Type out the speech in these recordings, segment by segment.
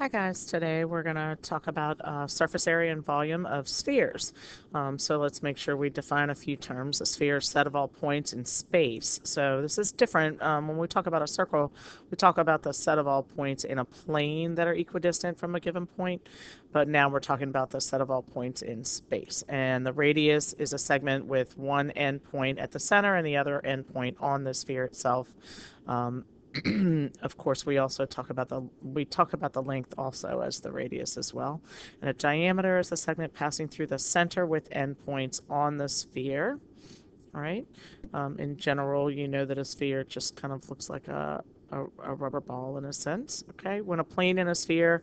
Hi guys, today we're going to talk about uh, surface area and volume of spheres. Um, so let's make sure we define a few terms. A sphere is set of all points in space. So this is different. Um, when we talk about a circle, we talk about the set of all points in a plane that are equidistant from a given point. But now we're talking about the set of all points in space. And the radius is a segment with one endpoint at the center and the other endpoint on the sphere itself. Um, of course, we also talk about the we talk about the length also as the radius as well. And a diameter is a segment passing through the center with endpoints on the sphere. All right. Um, in general, you know that a sphere just kind of looks like a, a, a rubber ball in a sense. Okay. When a plane and a sphere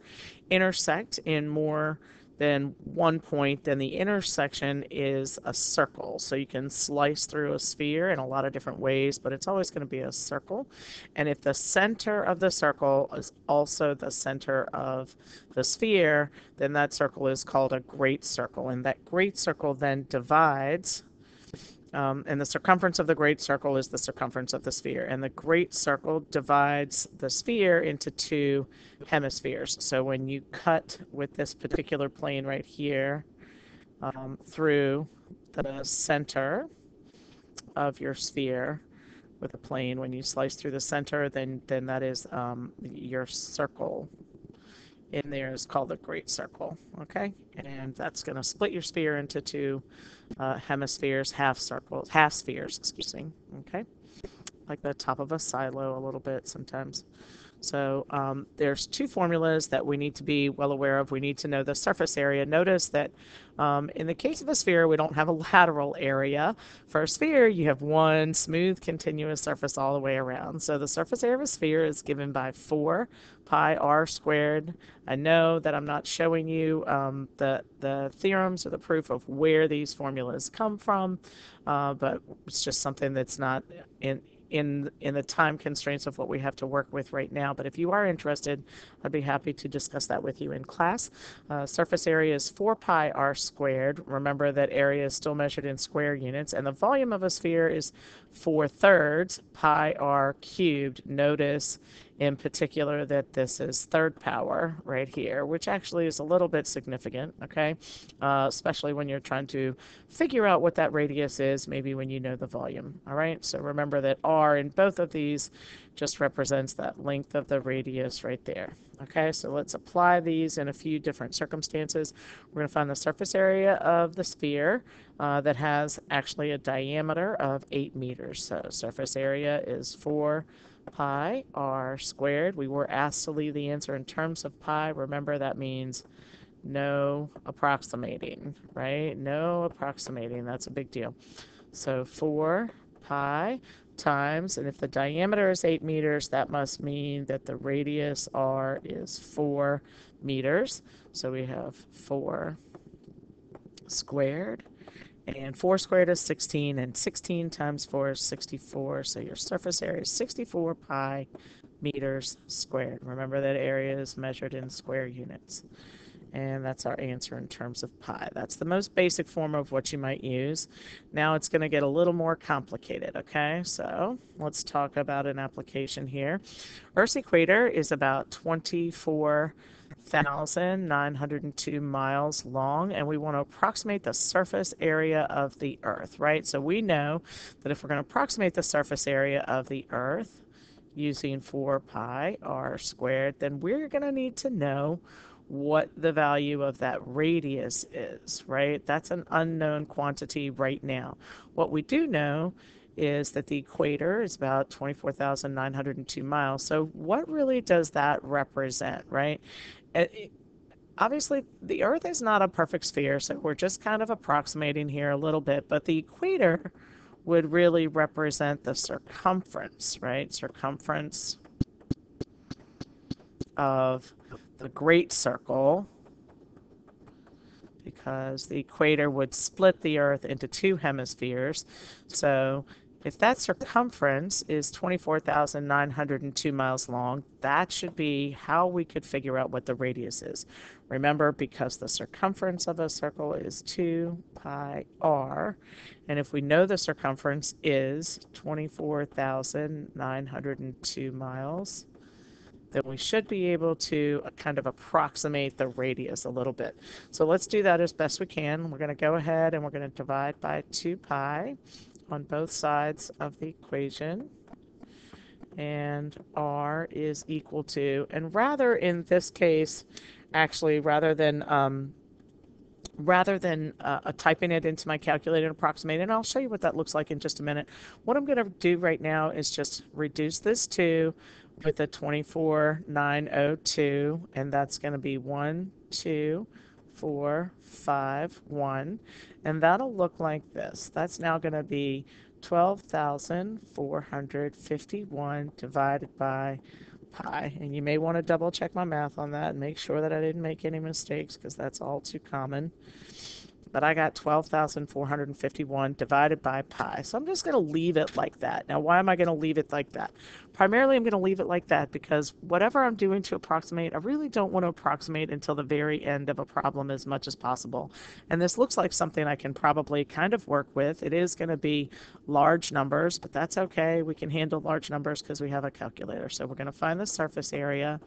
intersect in more then one point, then the intersection is a circle. So you can slice through a sphere in a lot of different ways, but it's always going to be a circle. And if the center of the circle is also the center of the sphere, then that circle is called a great circle. And that great circle then divides um, and the circumference of the great circle is the circumference of the sphere. And the great circle divides the sphere into two hemispheres. So when you cut with this particular plane right here um, through the center of your sphere with a plane, when you slice through the center, then, then that is um, your circle in there is called the great circle, okay? And that's going to split your sphere into two uh, hemispheres, half circles, half spheres, excuse me, okay? Like the top of a silo a little bit sometimes. So um, there's two formulas that we need to be well aware of. We need to know the surface area. Notice that um, in the case of a sphere, we don't have a lateral area. For a sphere, you have one smooth continuous surface all the way around. So the surface area of a sphere is given by 4 pi r squared. I know that I'm not showing you um, the, the theorems or the proof of where these formulas come from, uh, but it's just something that's not in, in in the time constraints of what we have to work with right now. But if you are interested, I'd be happy to discuss that with you in class. Uh, surface area is 4 pi r squared. Remember that area is still measured in square units, and the volume of a sphere is 4 thirds pi r cubed. Notice in particular that this is third power right here, which actually is a little bit significant, okay? Uh, especially when you're trying to figure out what that radius is, maybe when you know the volume, all right? So remember that r in both of these just represents that length of the radius right there. Okay, so let's apply these in a few different circumstances. We're going to find the surface area of the sphere uh, that has actually a diameter of 8 meters. So surface area is 4 pi r squared. We were asked to leave the answer in terms of pi. Remember that means no approximating, right? No approximating. That's a big deal. So 4 pi times, and if the diameter is 8 meters, that must mean that the radius r is 4 meters. So we have 4 squared and 4 squared is 16, and 16 times 4 is 64. So your surface area is 64 pi meters squared. Remember that area is measured in square units. And that's our answer in terms of pi. That's the most basic form of what you might use. Now it's going to get a little more complicated, okay? So let's talk about an application here. Earth's equator is about 24 1,902 miles long, and we want to approximate the surface area of the Earth, right? So we know that if we're going to approximate the surface area of the Earth using 4 pi r squared, then we're going to need to know what the value of that radius is, right? That's an unknown quantity right now. What we do know is that the equator is about 24,902 miles. So what really does that represent, right? It, obviously the Earth is not a perfect sphere, so we're just kind of approximating here a little bit, but the equator would really represent the circumference, right? Circumference of the great circle because the equator would split the Earth into two hemispheres. So if that circumference is 24,902 miles long, that should be how we could figure out what the radius is. Remember, because the circumference of a circle is 2 pi r, and if we know the circumference is 24,902 miles, then we should be able to kind of approximate the radius a little bit. So let's do that as best we can. We're going to go ahead and we're going to divide by 2 pi on both sides of the equation. And r is equal to, and rather in this case, actually, rather than um, rather than uh, uh, typing it into my calculator and approximating, and I'll show you what that looks like in just a minute. What I'm going to do right now is just reduce this to with a 24902, and that's going to be 1, 2, 4, 5, 1. And that'll look like this. That's now going to be 12,451 divided by pi. And you may want to double check my math on that and make sure that I didn't make any mistakes because that's all too common but I got 12,451 divided by pi. So I'm just going to leave it like that. Now, why am I going to leave it like that? Primarily, I'm going to leave it like that because whatever I'm doing to approximate, I really don't want to approximate until the very end of a problem as much as possible. And this looks like something I can probably kind of work with. It is going to be large numbers, but that's okay. We can handle large numbers because we have a calculator. So we're going to find the surface area,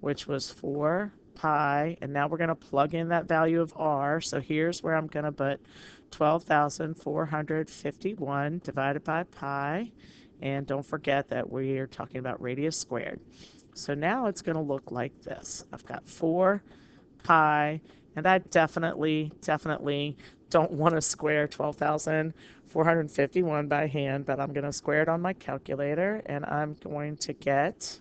which was 4 pi, and now we're going to plug in that value of r. So here's where I'm going to put 12,451 divided by pi. And don't forget that we are talking about radius squared. So now it's going to look like this. I've got 4 pi, and I definitely, definitely don't want to square 12,451 by hand, but I'm going to square it on my calculator, and I'm going to get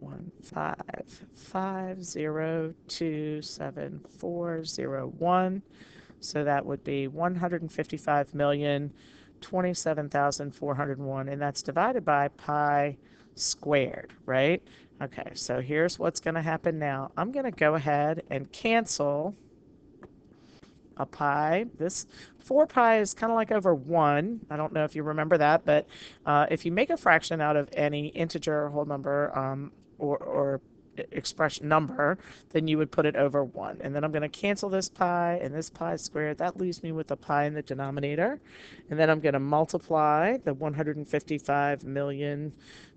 one five five zero two seven four zero one. So that would be one hundred and fifty-five million twenty-seven thousand four hundred one, and that's divided by pi squared, right? Okay, so here's what's going to happen now. I'm going to go ahead and cancel a pi. This 4 pi is kind of like over 1. I don't know if you remember that, but uh, if you make a fraction out of any integer or whole number, um, or, or expression number, then you would put it over 1. And then I'm going to cancel this pi and this pi squared. That leaves me with a pi in the denominator. And then I'm going to multiply the 155 million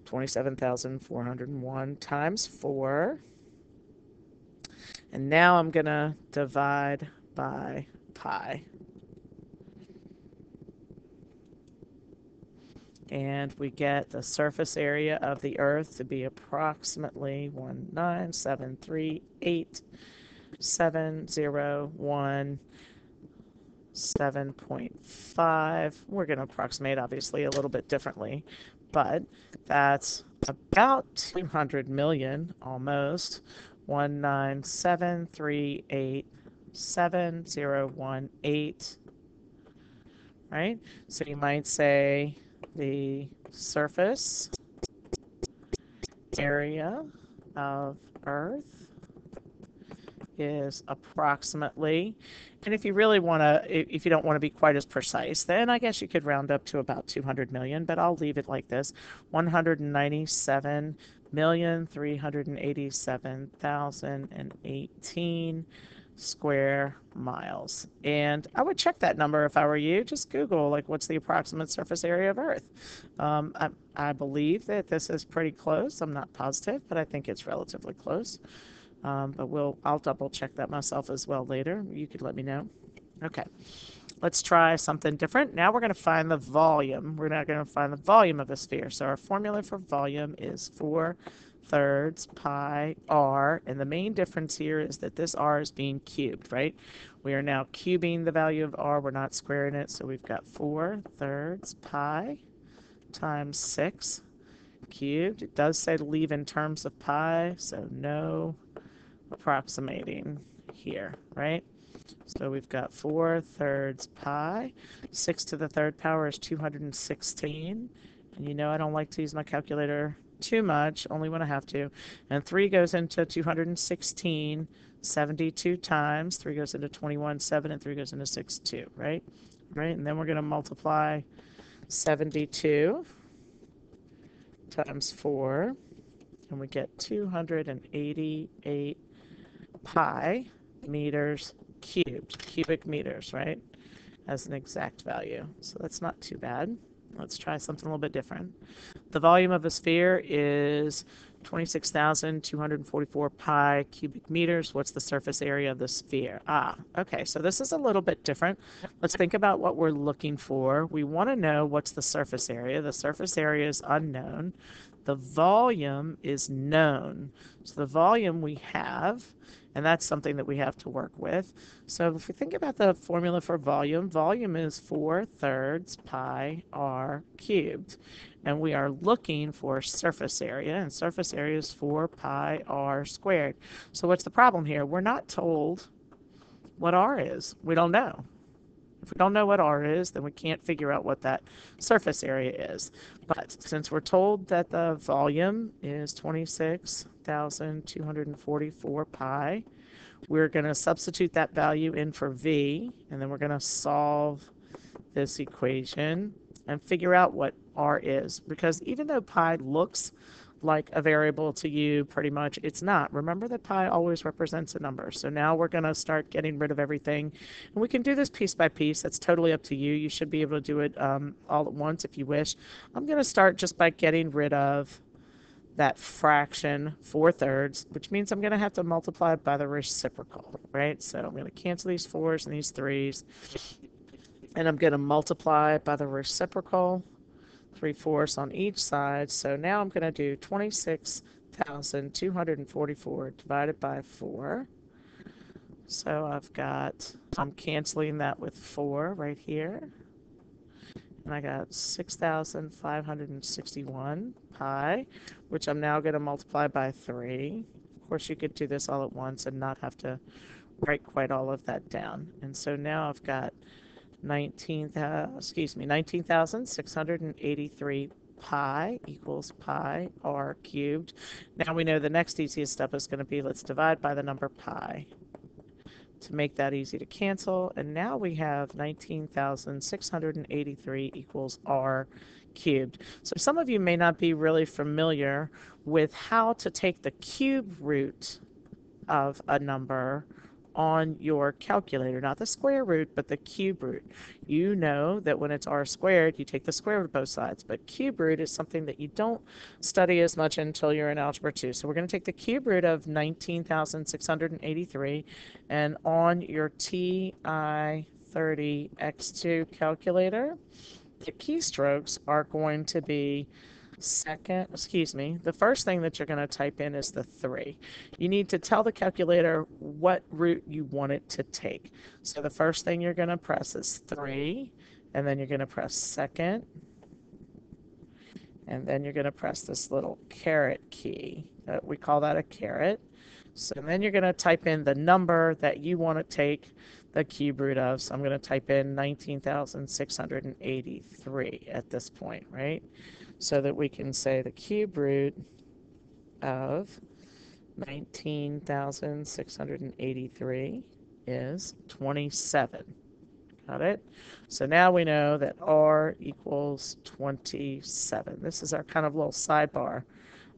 27,401 times 4. And now I'm going to divide by pi. And we get the surface area of the Earth to be approximately 19738 7.5. We're going to approximate, obviously, a little bit differently, but that's about 200 million, almost. 197387018. Right? So you might say the surface area of Earth is approximately, and if you really want to, if you don't want to be quite as precise, then I guess you could round up to about 200 million, but I'll leave it like this. 197 million 387,018 square miles. And I would check that number if I were you. Just Google, like, what's the approximate surface area of Earth? Um, I, I, believe that this is pretty close. I'm not positive, but I think it's relatively close. Um, but we'll, I'll double check that myself as well later. You could let me know. Okay, let's try something different. Now we're going to find the volume. We're now going to find the volume of a sphere. So our formula for volume is 4 thirds pi r, and the main difference here is that this r is being cubed, right? We are now cubing the value of r, we're not squaring it, so we've got 4 thirds pi times 6 cubed. It does say to leave in terms of pi, so no approximating here, right? So we've got 4 thirds pi. 6 to the third power is 216. And you know I don't like to use my calculator too much, only when I have to. And 3 goes into 216 72 times. 3 goes into 21, 7, and 3 goes into 6, 2, right? Right, and then we're going to multiply 72 times 4, and we get 288 pi meters cubed, cubic meters, right, as an exact value. So that's not too bad. Let's try something a little bit different. The volume of a sphere is 26,244 pi cubic meters. What's the surface area of the sphere? Ah, okay, so this is a little bit different. Let's think about what we're looking for. We want to know what's the surface area. The surface area is unknown. The volume is known. So the volume we have, and that's something that we have to work with. So if we think about the formula for volume, volume is 4 thirds pi r cubed. And we are looking for surface area, and surface area is 4 pi r squared. So what's the problem here? We're not told what r is. We don't know. If we don't know what r is, then we can't figure out what that surface area is. But since we're told that the volume is 26,244 pi, we're going to substitute that value in for v, and then we're going to solve this equation and figure out what r is. Because even though pi looks like a variable to you pretty much. It's not. Remember that pi always represents a number. So now we're going to start getting rid of everything. And we can do this piece by piece. That's totally up to you. You should be able to do it um, all at once if you wish. I'm going to start just by getting rid of that fraction 4 thirds which means i'm going to have to multiply by the reciprocal right? So i'm going to cancel these 4s and these 3s and i'm going to multiply by the reciprocal 3 fourths on each side. So now I'm going to do 26,244 divided by 4. So I've got, I'm canceling that with 4 right here. And I got 6,561 pi, which I'm now going to multiply by 3. Of course, you could do this all at once and not have to write quite all of that down. And so now I've got 19, uh, excuse me, 19,683 pi equals pi r cubed. Now we know the next easiest step is going to be let's divide by the number pi to make that easy to cancel. And now we have 19,683 equals r cubed. So some of you may not be really familiar with how to take the cube root of a number on your calculator, not the square root, but the cube root. You know that when it's r squared, you take the square root of both sides, but cube root is something that you don't study as much until you're in Algebra 2. So we're going to take the cube root of 19,683, and on your TI-30X2 calculator, the keystrokes are going to be second, excuse me, the first thing that you're going to type in is the 3. You need to tell the calculator what root you want it to take. So the first thing you're going to press is 3, and then you're going to press second, and then you're going to press this little caret key. Uh, we call that a caret. So then you're going to type in the number that you want to take the cube root of. So I'm going to type in 19,683 at this point, right? So that we can say the cube root of 19,683 is 27. Got it? So now we know that R equals 27. This is our kind of little sidebar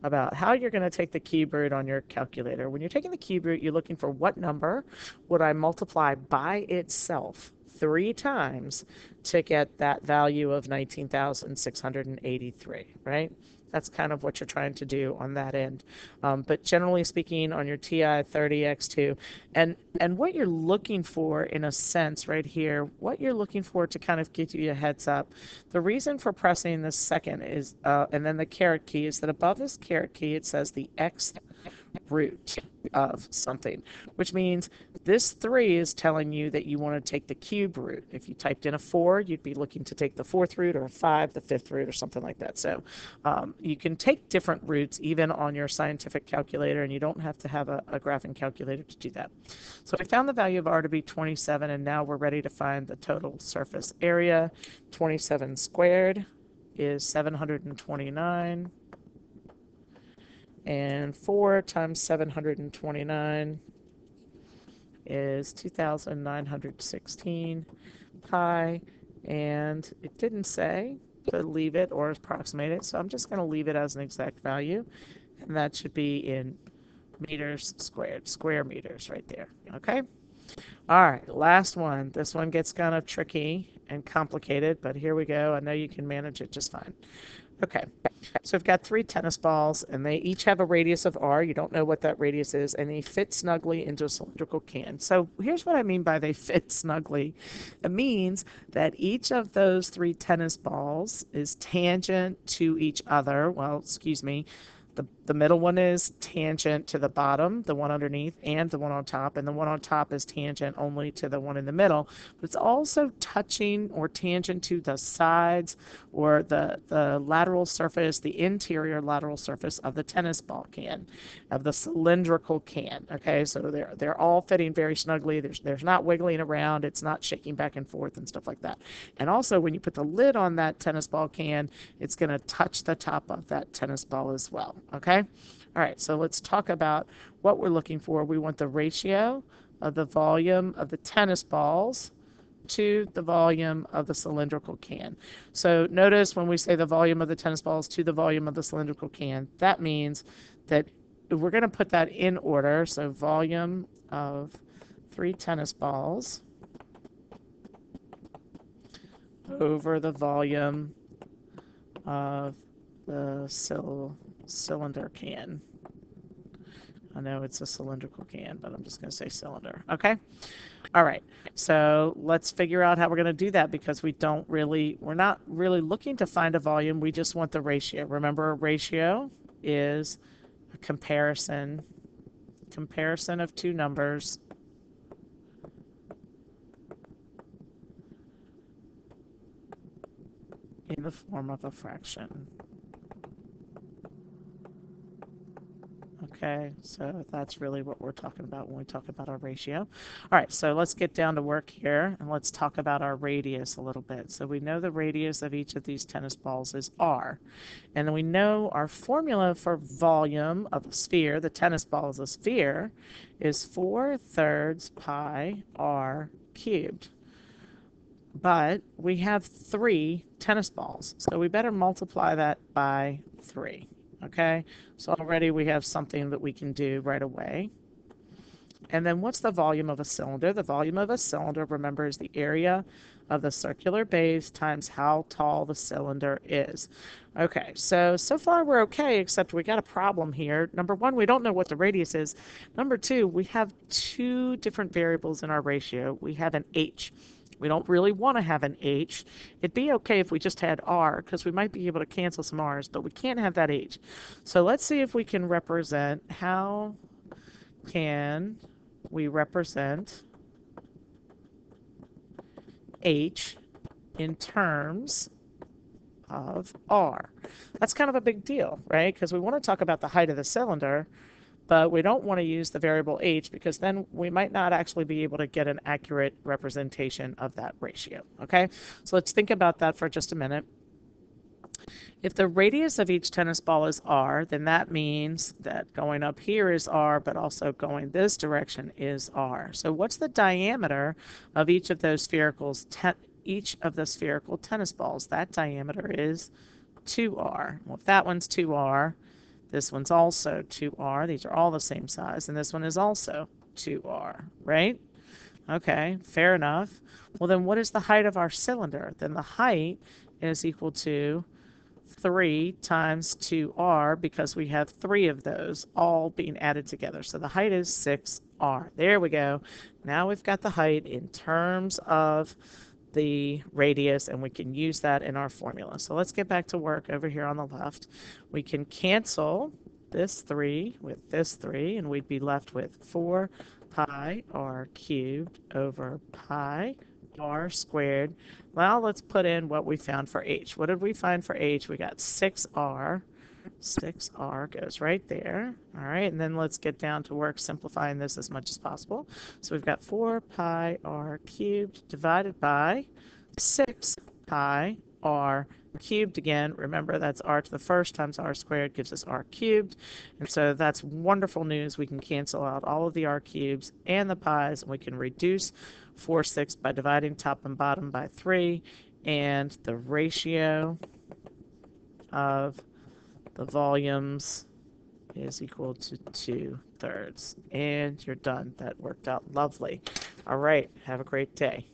about how you're going to take the cube root on your calculator. When you're taking the cube root, you're looking for what number would I multiply by itself three times to get that value of 19,683, right? That's kind of what you're trying to do on that end. Um, but generally speaking, on your TI 30X2, and, and what you're looking for in a sense right here, what you're looking for to kind of give you a heads up, the reason for pressing the second is, uh, and then the caret key is that above this caret key, it says the X root of something, which means this 3 is telling you that you want to take the cube root. If you typed in a 4, you'd be looking to take the fourth root, or a 5, the fifth root, or something like that. So um, you can take different roots even on your scientific calculator, and you don't have to have a, a graphing calculator to do that. So we found the value of r to be 27, and now we're ready to find the total surface area. 27 squared is 729 and 4 times 729 is 2,916 pi. And it didn't say to leave it or approximate it, so I'm just going to leave it as an exact value. And that should be in meters squared, square meters right there. Okay? All right, last one. This one gets kind of tricky and complicated, but here we go. I know you can manage it just fine. Okay, so we've got three tennis balls, and they each have a radius of r. You don't know what that radius is, and they fit snugly into a cylindrical can. So here's what I mean by they fit snugly. It means that each of those three tennis balls is tangent to each other. Well, excuse me, the, the middle one is tangent to the bottom, the one underneath, and the one on top, and the one on top is tangent only to the one in the middle. But it's also touching or tangent to the sides or the, the lateral surface, the interior lateral surface of the tennis ball can, of the cylindrical can. Okay, so they're they're all fitting very snugly. There's there's not wiggling around, it's not shaking back and forth and stuff like that. And also when you put the lid on that tennis ball can, it's going to touch the top of that tennis ball as well. Okay? All right, so let's talk about what we're looking for. We want the ratio of the volume of the tennis balls to the volume of the cylindrical can. So notice when we say the volume of the tennis balls to the volume of the cylindrical can, that means that we're going to put that in order. So volume of three tennis balls over the volume of the cylinder can. I know it's a cylindrical can, but I'm just going to say cylinder. Okay. All right. So let's figure out how we're going to do that because we don't really, we're not really looking to find a volume. We just want the ratio. Remember, a ratio is a comparison, comparison of two numbers. in the form of a fraction. Okay, so that's really what we're talking about when we talk about our ratio. All right, so let's get down to work here and let's talk about our radius a little bit. So we know the radius of each of these tennis balls is r. And we know our formula for volume of a sphere, the tennis ball is a sphere, is 4 thirds pi r cubed. But we have three tennis balls, so we better multiply that by 3. Okay, so already we have something that we can do right away. And then what's the volume of a cylinder? The volume of a cylinder, remember, is the area of the circular base times how tall the cylinder is. Okay, so, so far we're okay, except we got a problem here. Number one, we don't know what the radius is. Number two, we have two different variables in our ratio. We have an h. We don't really want to have an H. It'd be okay if we just had R because we might be able to cancel some R's, but we can't have that H. So let's see if we can represent, how can we represent H in terms of R? That's kind of a big deal, right? Because we want to talk about the height of the cylinder, but we don't want to use the variable h because then we might not actually be able to get an accurate representation of that ratio. Okay, so let's think about that for just a minute. If the radius of each tennis ball is r, then that means that going up here is r, but also going this direction is r. So what's the diameter of each of those sphericals, each of the spherical tennis balls? That diameter is 2r. Well, if that one's 2r, this one's also 2r. These are all the same size. And this one is also 2r, right? Okay, fair enough. Well, then what is the height of our cylinder? Then the height is equal to 3 times 2r because we have three of those all being added together. So the height is 6r. There we go. Now we've got the height in terms of the radius and we can use that in our formula. So let's get back to work over here on the left. We can cancel this 3 with this 3 and we'd be left with 4 pi r cubed over pi r squared. Now let's put in what we found for h. What did we find for h? We got 6r 6r goes right there. All right, and then let's get down to work simplifying this as much as possible. So we've got 4 pi r cubed divided by 6 pi r cubed again. Remember, that's r to the first times r squared gives us r cubed. And so that's wonderful news. We can cancel out all of the r cubes and the pi's, and we can reduce 4 6 by dividing top and bottom by 3. And the ratio of the volumes is equal to 2 thirds. And you're done. That worked out lovely. All right. Have a great day.